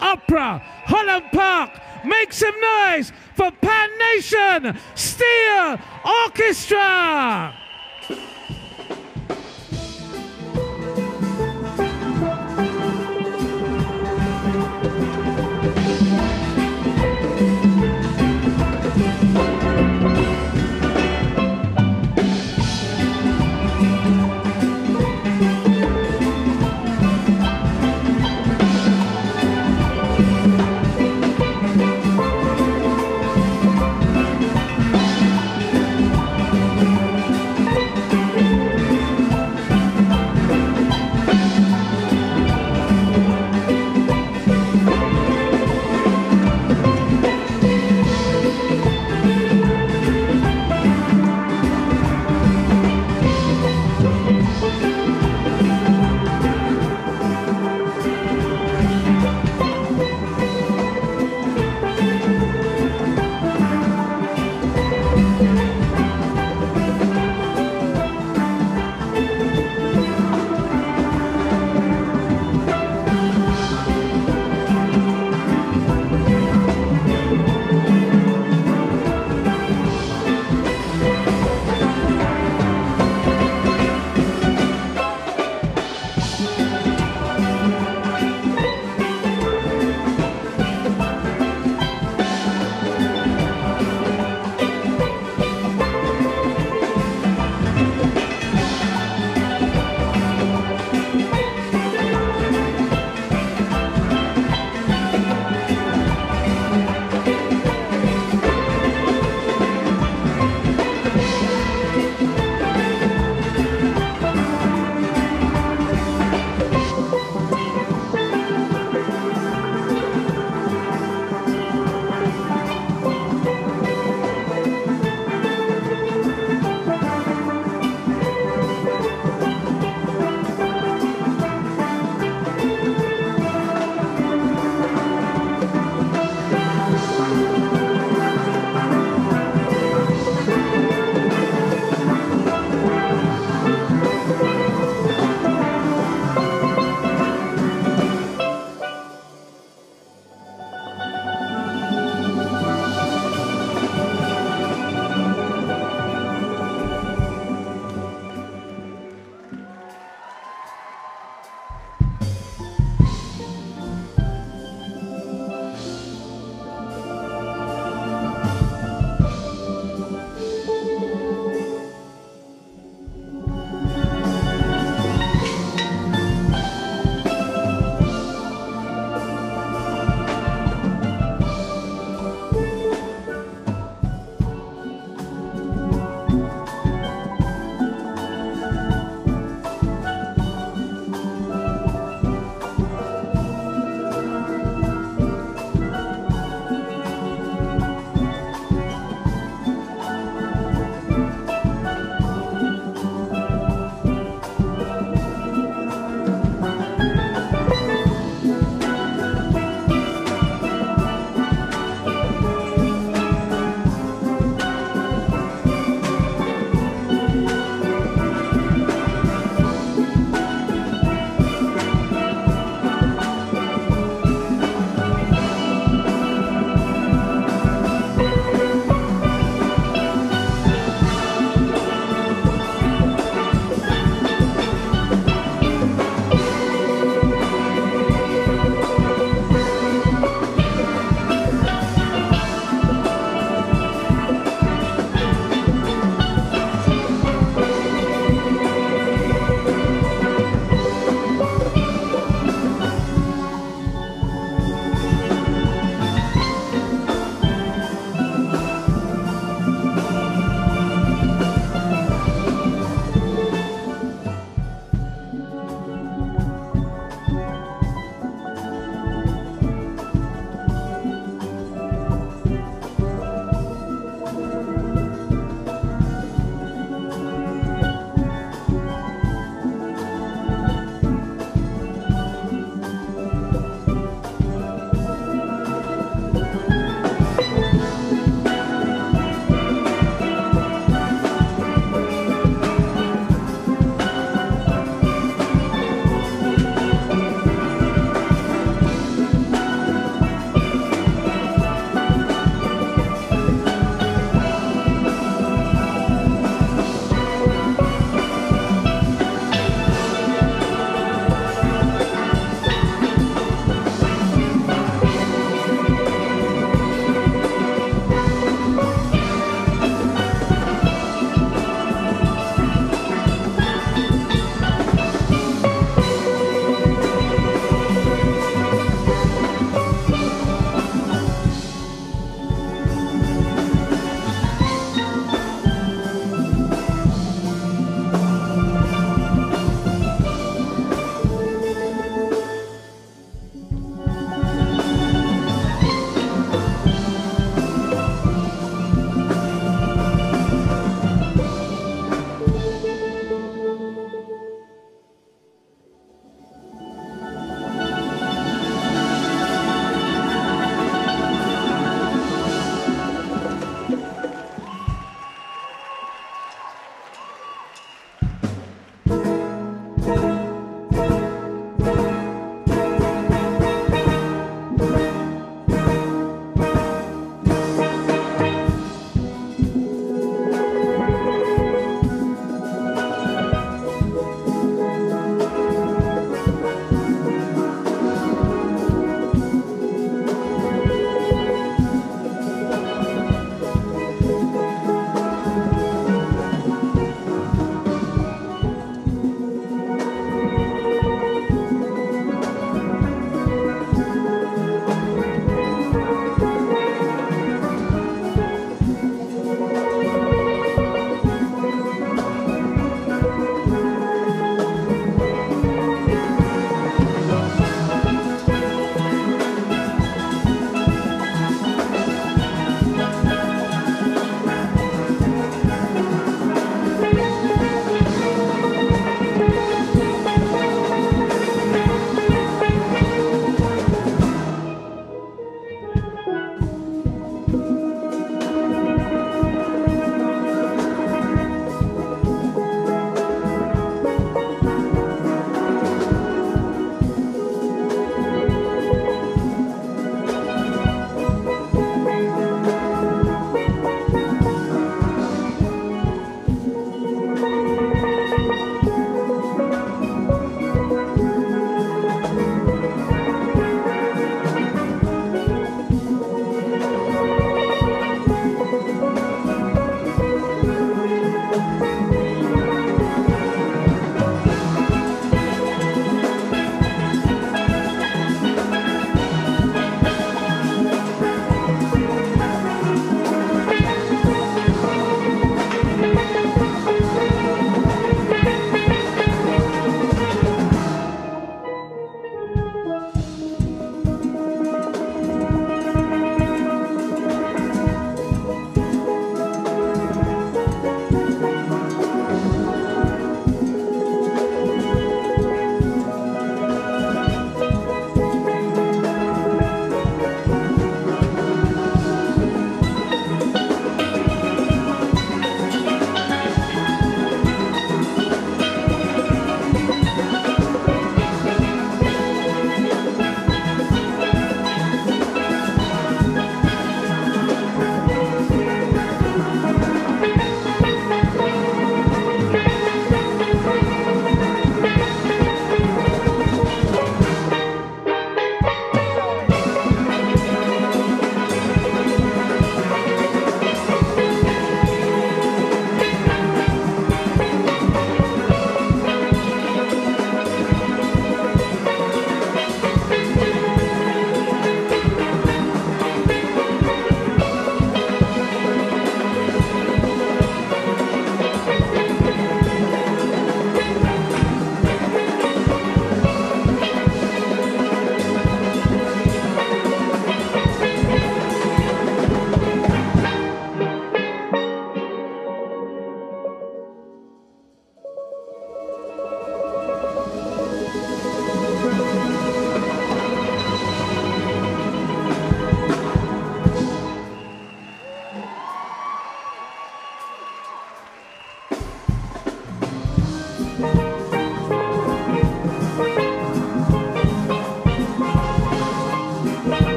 Opera, Holland Park. Make some noise for Pan Nation Steel Orchestra.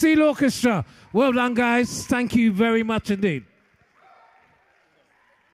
Steel Orchestra. Well done, guys. Thank you very much indeed.